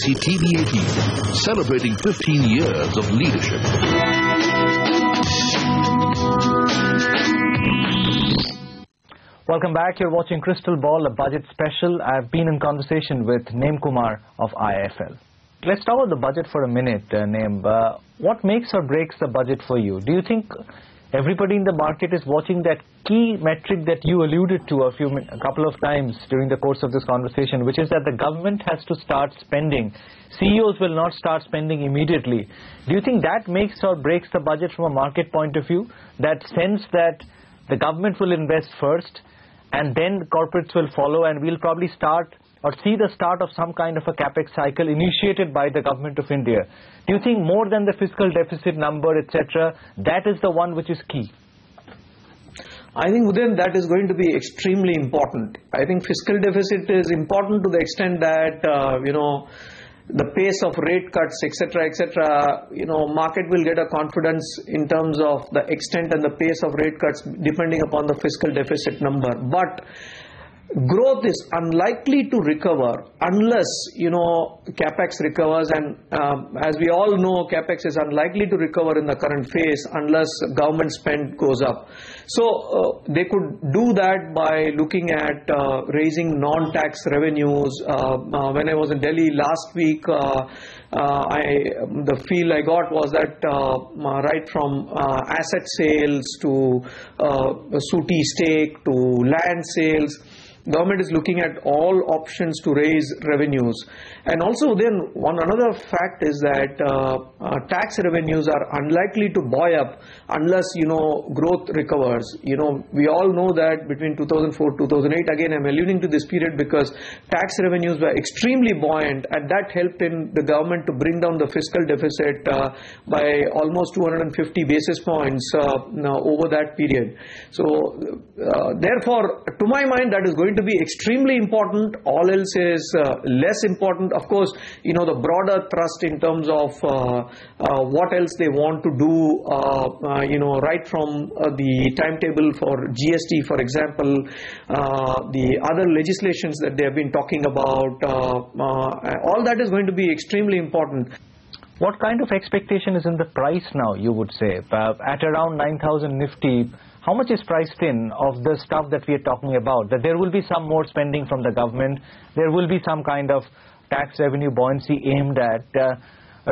NBC TV 18, celebrating 15 years of leadership. Welcome back. You're watching Crystal Ball, a budget special. I've been in conversation with Nem Kumar of IIFL. Let's talk about the budget for a minute, uh, Nem. Uh, what makes or breaks the budget for you? Do you think everybody in the market is watching that key metric that you alluded to a few a couple of times during the course of this conversation, which is that the government has to start spending. CEOs will not start spending immediately. Do you think that makes or breaks the budget from a market point of view? That sense that the government will invest first and then corporates will follow and we'll probably start or see the start of some kind of a capex cycle initiated by the government of India. Do you think more than the fiscal deficit number, etc., that is the one which is key? I think within that is going to be extremely important. I think fiscal deficit is important to the extent that uh, you know the pace of rate cuts, etc., etc., you know, market will get a confidence in terms of the extent and the pace of rate cuts depending upon the fiscal deficit number. But growth is unlikely to recover unless you know capex recovers. And um, as we all know capex is unlikely to recover in the current phase unless government spend goes up. So uh, they could do that by looking at uh, raising non-tax revenues. Uh, uh when i was in delhi last week uh, uh, I, the feel I got was that right from asset sales to uh, SUUTI stake to land sales government is looking at all options to raise revenues. And also then one another fact is that uh, uh, tax revenues are unlikely to buoy up unless, you know, growth recovers. You know, we all know that between 2004 2008, again I'm alluding to this period because tax revenues were extremely buoyant and that helped in the government to bring down the fiscal deficit uh, by almost 250 basis points uh, over that period. So uh, therefore, to my mind, that is going to be extremely important. All else is uh, less important. Of course, you know, the broader thrust in terms of uh, uh, what else they want to do, you know, right from the timetable for GST, for example, the other legislations that they have been talking about, all that is going to be extremely important. What kind of expectation is in the price now, you would say? Uh, at around 9,000 Nifty, how much is priced in of the stuff that we are talking about? That there will be some more spending from the government, there will be some kind of tax revenue buoyancy aimed at. Uh,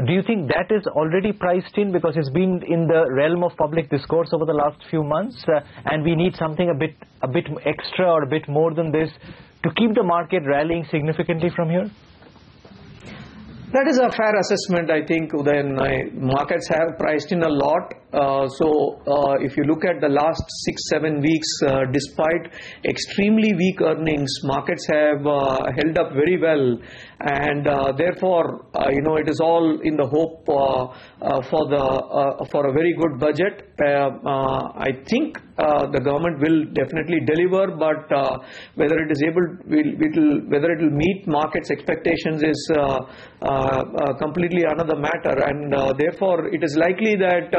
do you think that is already priced in because it's been in the realm of public discourse over the last few months uh, and we need something a bit a bit extra or a bit more than this to keep the market rallying significantly from here? That is a fair assessment, I think, Then Markets have priced in a lot. Uh, so, uh, if you look at the last six, seven weeks, uh, despite extremely weak earnings, markets have uh, held up very well. And uh, therefore, uh, you know, it is all in the hope for, the, for a very good budget. I think the government will definitely deliver, but whether it is able, whether it will meet markets' expectations is completely another matter and therefore it is likely that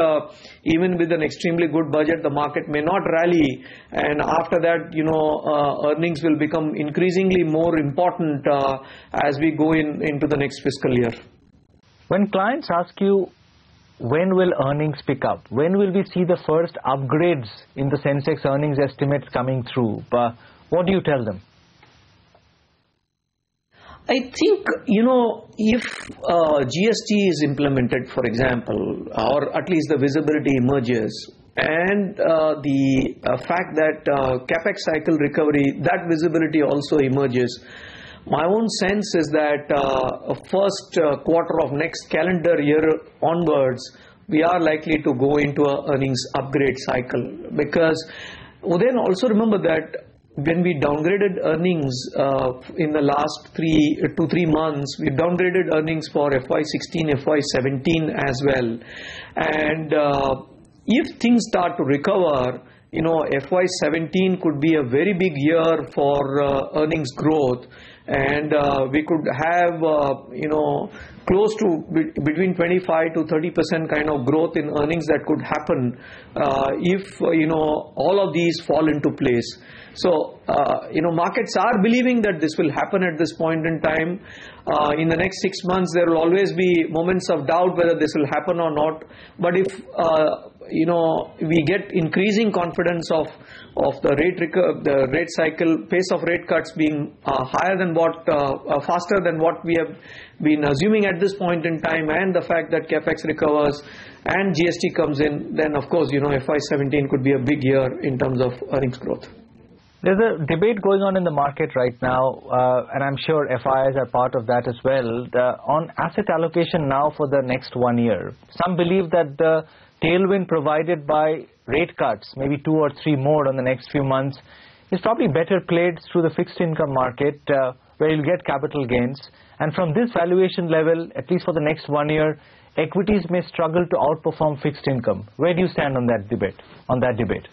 even with an extremely good budget the market may not rally and after that you know uh, earnings will become increasingly more important uh, as we go in into the next fiscal year. When clients ask you when will earnings pick up? When will we see the first upgrades in the Sensex earnings estimates coming through? what do you tell them? I think, you know, if uh, GST is implemented, for example, or at least the visibility emerges, and uh, the uh, fact that uh, capex cycle recovery, that visibility also emerges. My own sense is that uh, first uh, quarter of next calendar year onwards, we are likely to go into a earnings upgrade cycle because then also remember that when we downgraded earnings uh, in the last three two three months, we downgraded earnings for FY16, FY17 as well. If things start to recover, you know, FY17 could be a very big year for uh, earnings growth, and uh, we could have, uh, you know, close to be between 25 to 30 percent kind of growth in earnings that could happen if, you know, all of these fall into place. So, you know, markets are believing that this will happen at this point in time. In the next six months, there will always be moments of doubt whether this will happen or not. But if, you know, we get increasing confidence of, of the rate, the rate cycle, pace of rate cuts being uh, higher than what, uh, uh, faster than what we have been assuming at this point in time, and the fact that capex recovers and GST comes in, then of course, you know, FY17 could be a big year in terms of earnings growth. There's a debate going on in the market right now, uh, and I'm sure FIs are part of that as well, the, on asset allocation now for the next one year. Some believe that the tailwind provided by rate cuts, maybe two or three more in the next few months, is probably better played through the fixed income market, uh, where you'll get capital gains. And from this valuation level, at least for the next one year, equities may struggle to outperform fixed income. Where do you stand on that debate? On that debate?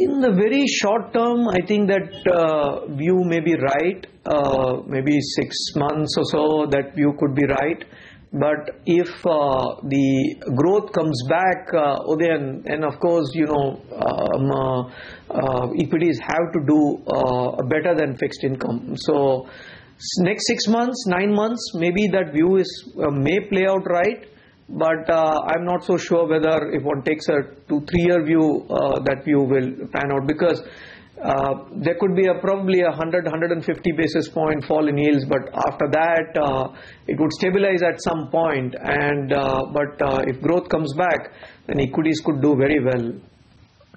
In the very short term, I think that uh, view may be right. Uh, maybe six months or so, that view could be right. But if uh, the growth comes back, uh, Udayan, and of course, you know, um, uh, uh, equities have to do uh, better than fixed income. So, next six months, nine months, maybe that view is uh, may play out right but I'm not so sure whether if one takes a two, three-year view, uh, that view will pan out because there could be probably a 100, 150 basis point fall in yields, but after that uh, it would stabilize at some point. And uh, but uh, if growth comes back, then equities could do very well.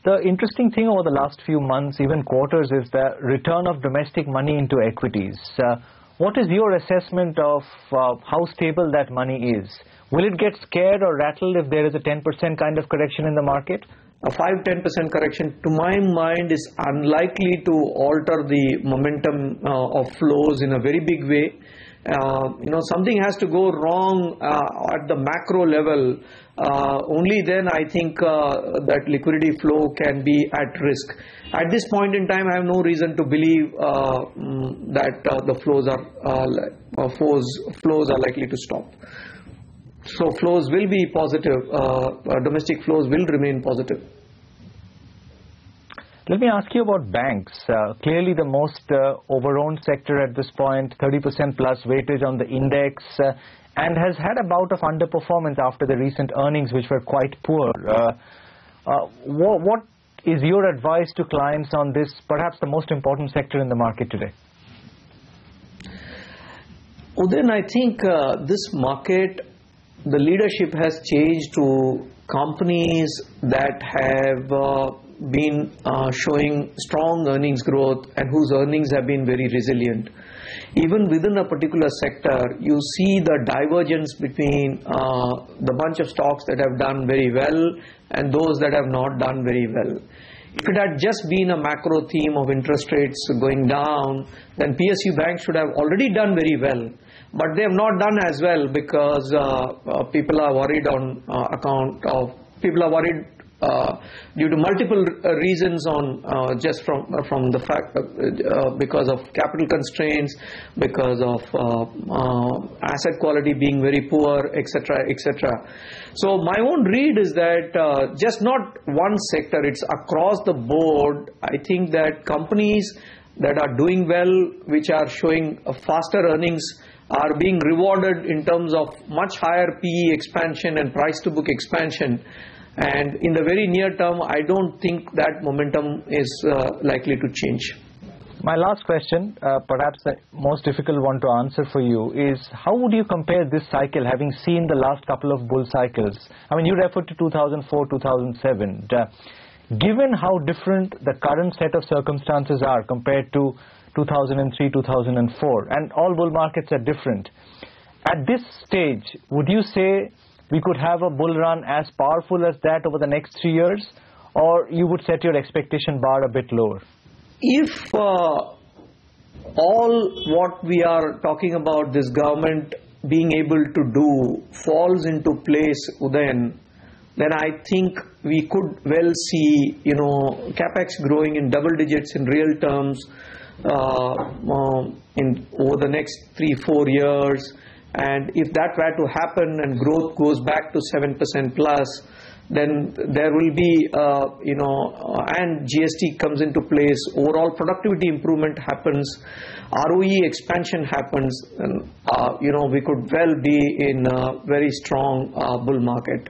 The interesting thing over the last few months, even quarters, is the return of domestic money into equities. what is your assessment of how stable that money is? Will it get scared or rattled if there is a 10% kind of correction in the market? A 5-10% correction, to my mind, is unlikely to alter the momentum uh, of flows in a very big way. Uh, you know, something has to go wrong uh, at the macro level. Uh, only then I think uh, that liquidity flow can be at risk. At this point in time, I have no reason to believe uh, mm, that the flows are flows flows are likely to stop. So flows will be positive. Uh, uh, domestic flows will remain positive. Let me ask you about banks. Uh, clearly the most uh, overowned sector at this point, 30% plus weightage on the index, uh, and has had a bout of underperformance after the recent earnings, which were quite poor. Uh, what, what is your advice to clients on this, perhaps the most important sector in the market today? Well, then I think this market the leadership has changed to companies that have uh, been uh, showing strong earnings growth and whose earnings have been very resilient. Even within a particular sector, you see the divergence between uh, the bunch of stocks that have done very well and those that have not done very well. If it had just been a macro theme of interest rates going down, then PSU banks should have already done very well but they have not done as well because uh, uh, people are worried on uh, account of people are worried uh, due to multiple reasons on just from from the fact because of capital constraints because of asset quality being very poor etc etc so my own read is that just not one sector it's across the board. I think that companies that are doing well which are showing faster earnings are being rewarded in terms of much higher PE expansion and price to book expansion. And in the very near term, I don't think that momentum is uh, likely to change. My last question, uh, perhaps the most difficult one to answer for you, is how would you compare this cycle, having seen the last couple of bull cycles? I mean, you referred to 2004, 2007. Uh, given how different the current set of circumstances are compared to 2003, 2004, and all bull markets are different. At this stage, would you say we could have a bull run as powerful as that over the next three years, or you would set your expectation bar a bit lower? If uh, all what we are talking about this government being able to do falls into place, then then I think we could well see, you know, capex growing in double digits in real terms Uh, um, in over the next three, four years. And if that were to happen and growth goes back to 7% plus, then there will be, uh, you know, uh, and GST comes into place, overall productivity improvement happens, ROE expansion happens, and, uh, you know, we could well be in a very strong bull market.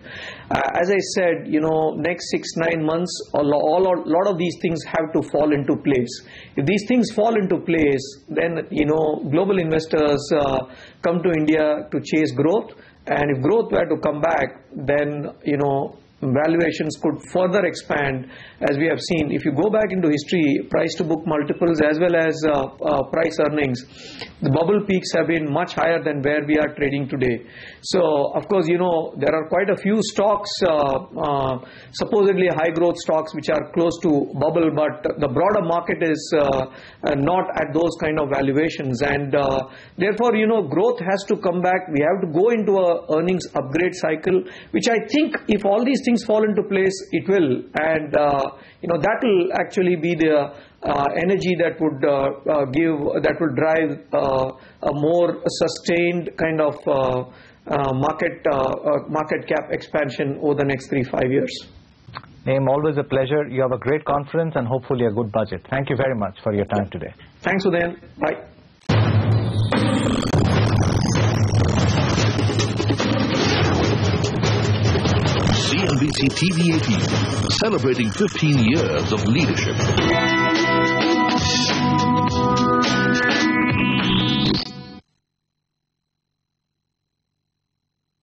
As I said, you know, next six, nine months, a lo- a lot of these things have to fall into place. If these things fall into place, then, you know, global investors come to India to chase growth. And if growth were to come back, then, you know, valuations could further expand as we have seen. If you go back into history, price to book multiples as well as uh, uh, price earnings, the bubble peaks have been much higher than where we are trading today. So, of course, you know, there are quite a few stocks, uh, uh supposedly high growth stocks, which are close to bubble, but the broader market is uh, uh, not at those kind of valuations. And therefore, you know, growth has to come back. We have to go into a earnings upgrade cycle, which I think if all these things things fall into place, it will. And, uh, you know, that will actually be the uh, energy that would uh, uh give, that would drive uh, a more sustained kind of uh, market, market cap expansion over the next three, five years. Nem, always a pleasure. You have a great conference and hopefully a good budget. Thank you very much for your time today. Thanks, Udayan. Bye. CNBC TV 18, celebrating 15 years of leadership.